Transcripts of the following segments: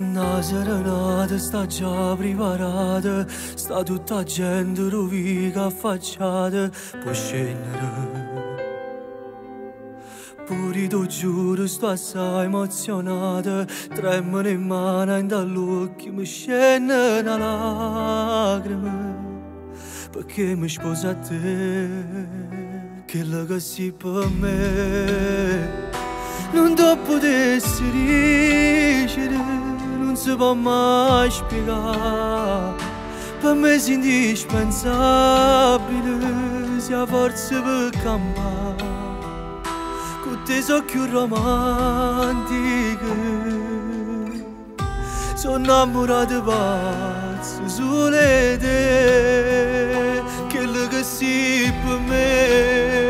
Na serenata sta già preparata, sta tutta gente ruvica affacciata, può scendere. Pure tu giuro sto assai emozionata, tremano in mano e dall'occhio mi scende una lacrima, perché mi sposa a te, che la che si per me. Non ti potessi dicere, zubamash pira Pamezin dish pensa bilüz. Yavar sıvı kamba. Kutez okyu romantigü Sonna muradı bat suzulede Kirlı gısip me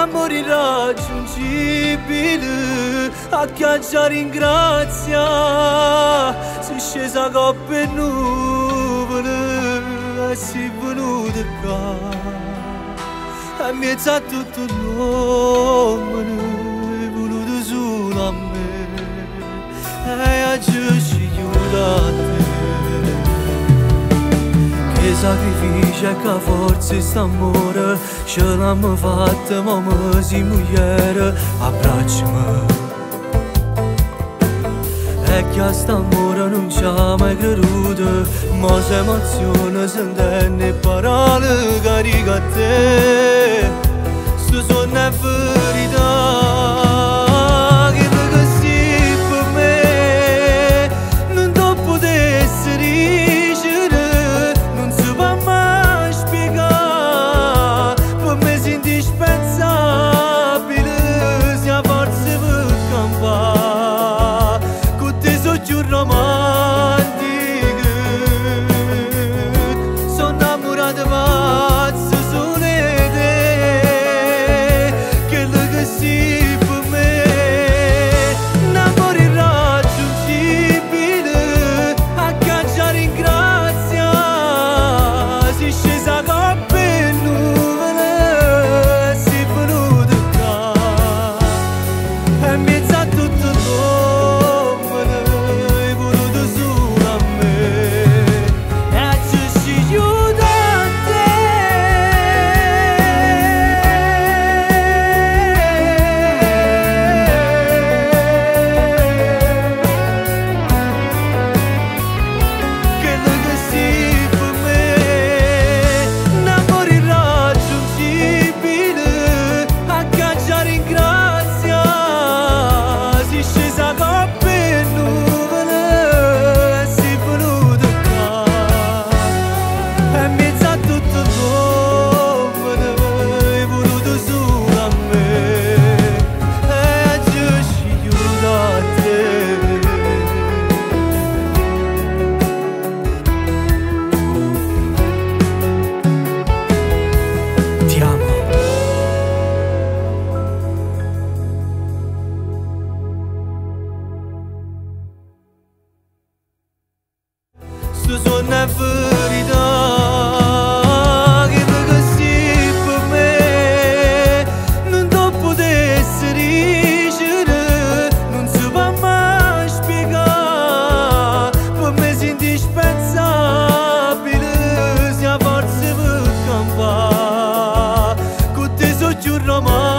Un amore irraggiungibile, a chi già ringrazia, si è scesa coppe e nuvole e si è venuta qua. E mi sa tutto il Che sacrificio e che forza sta amore Ce l'hanno fatta ma me si mugliere Abbracciami E che a sta amore non ci ha mai creduto Ma se emoziona sentendo parole carica a te Sto sonno è verità Quello che sei per me Non ti potessi dicere Non si può mai spiegare Per me sei indispensabile Sia forza per campare Con te sono più romantico